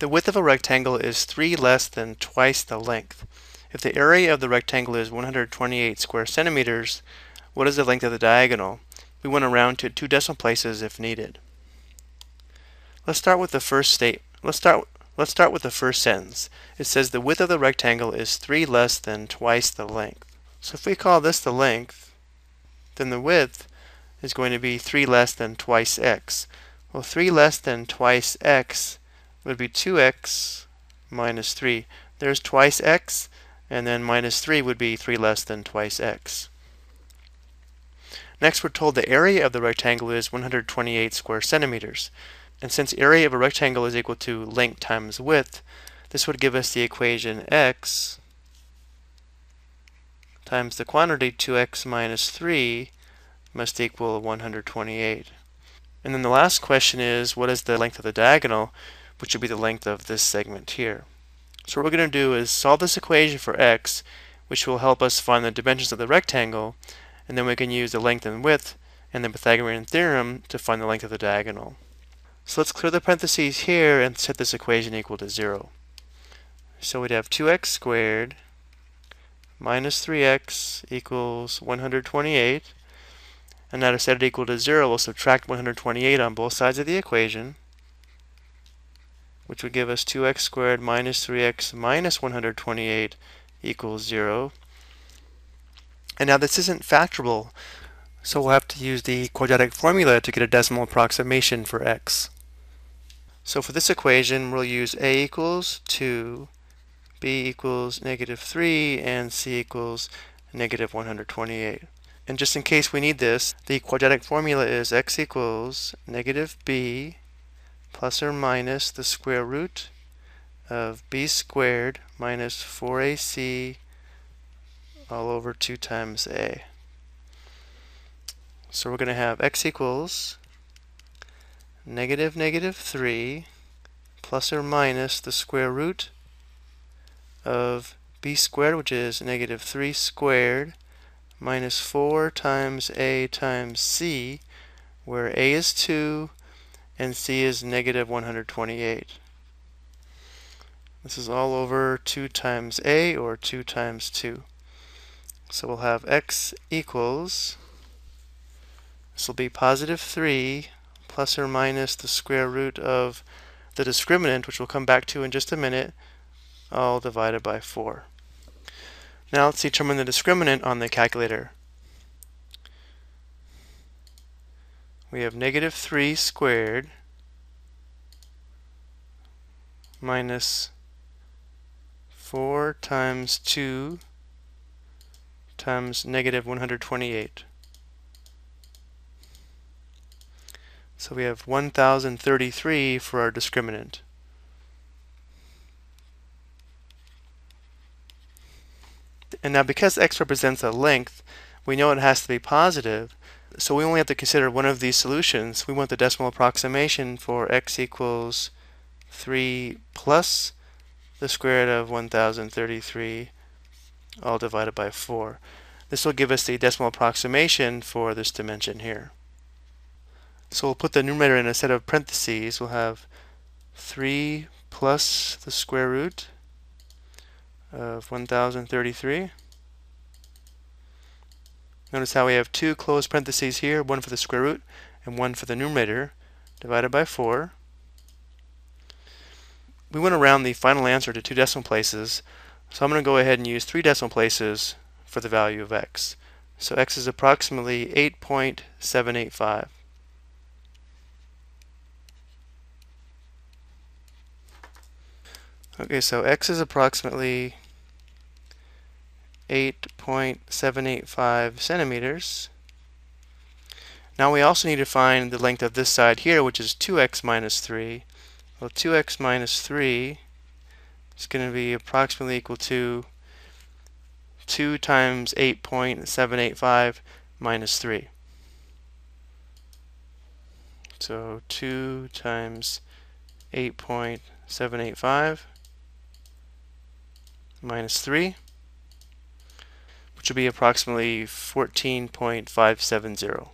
The width of a rectangle is 3 less than twice the length. If the area of the rectangle is 128 square centimeters, what is the length of the diagonal? We want to round to two decimal places if needed. Let's start with the first state. Let's start let's start with the first sentence. It says the width of the rectangle is 3 less than twice the length. So if we call this the length, then the width is going to be 3 less than twice x. Well, 3 less than twice x would be 2x minus 3. There's twice x, and then minus 3 would be 3 less than twice x. Next, we're told the area of the rectangle is 128 square centimeters. And since area of a rectangle is equal to length times width, this would give us the equation x times the quantity 2x minus 3 must equal 128. And then the last question is, what is the length of the diagonal? Which would be the length of this segment here. So what we're going to do is solve this equation for x, which will help us find the dimensions of the rectangle, and then we can use the length and width and the Pythagorean theorem to find the length of the diagonal. So let's clear the parentheses here and set this equation equal to 0. So we'd have 2x squared minus 3x equals 128. And now to set it equal to 0, we'll subtract 128 on both sides of the equation which would give us 2x squared minus 3x minus 128 equals 0. And now this isn't factorable, so we'll have to use the quadratic formula to get a decimal approximation for x. So for this equation, we'll use a equals 2, b equals negative 3, and c equals negative 128. And just in case we need this, the quadratic formula is x equals negative b plus or minus the square root of b squared minus 4ac all over 2 times a. So we're going to have x equals negative negative 3 plus or minus the square root of b squared, which is negative 3 squared, minus 4 times a times c, where a is 2 and C is negative 128. This is all over 2 times A or 2 times 2. So we'll have x equals, this will be positive 3 plus or minus the square root of the discriminant, which we'll come back to in just a minute, all divided by 4. Now let's determine the discriminant on the calculator. We have negative 3 squared minus 4 times 2 times negative 128. So we have 1033 for our discriminant. And now because x represents a length, we know it has to be positive, so we only have to consider one of these solutions. We want the decimal approximation for x equals 3 plus the square root of 1033 all divided by 4. This will give us the decimal approximation for this dimension here. So we'll put the numerator in a set of parentheses. We'll have 3 plus the square root of 1033 Notice how we have two closed parentheses here, one for the square root and one for the numerator, divided by 4. We want to round the final answer to two decimal places, so I'm going to go ahead and use three decimal places for the value of x. So x is approximately 8.785. Okay, so x is approximately 8.785 centimeters. Now we also need to find the length of this side here, which is 2x minus 3. Well, 2x minus 3 is going to be approximately equal to 2 times 8.785 minus 3. So 2 times 8.785 minus 3 which will be approximately 14.570.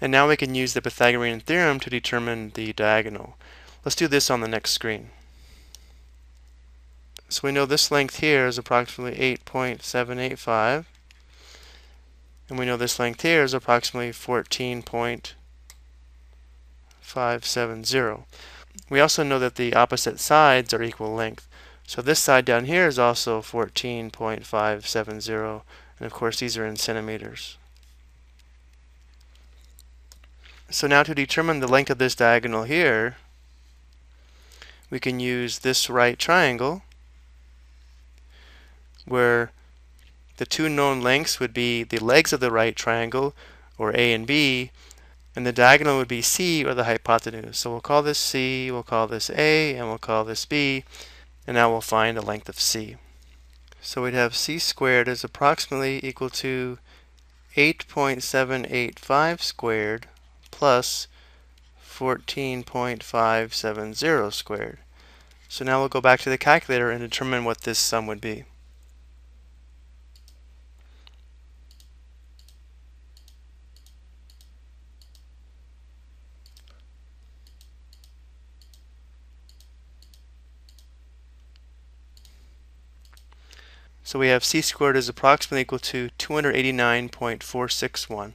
And now we can use the Pythagorean theorem to determine the diagonal. Let's do this on the next screen. So we know this length here is approximately 8.785 and we know this length here is approximately 14.570. We also know that the opposite sides are equal length. So this side down here is also 14.570 and of course these are in centimeters. So now to determine the length of this diagonal here, we can use this right triangle where the two known lengths would be the legs of the right triangle, or A and B, and the diagonal would be C, or the hypotenuse. So we'll call this C, we'll call this A, and we'll call this B, and now we'll find the length of C. So we'd have C squared is approximately equal to 8.785 squared plus 14.570 squared. So now we'll go back to the calculator and determine what this sum would be. So we have c squared is approximately equal to 289.461.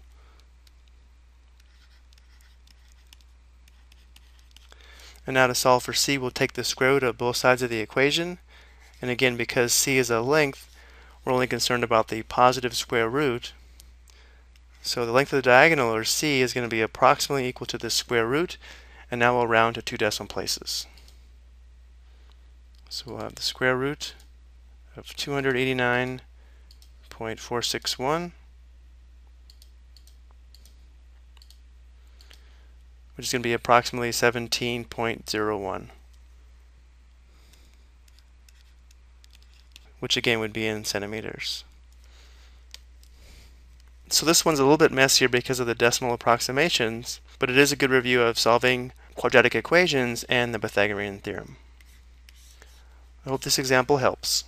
And now to solve for c, we'll take the square root of both sides of the equation. And again, because c is a length, we're only concerned about the positive square root. So the length of the diagonal, or c, is going to be approximately equal to the square root. And now we'll round to two decimal places. So we'll have the square root of 289.461 which is going to be approximately 17.01 which again would be in centimeters. So this one's a little bit messier because of the decimal approximations, but it is a good review of solving quadratic equations and the Pythagorean theorem. I hope this example helps.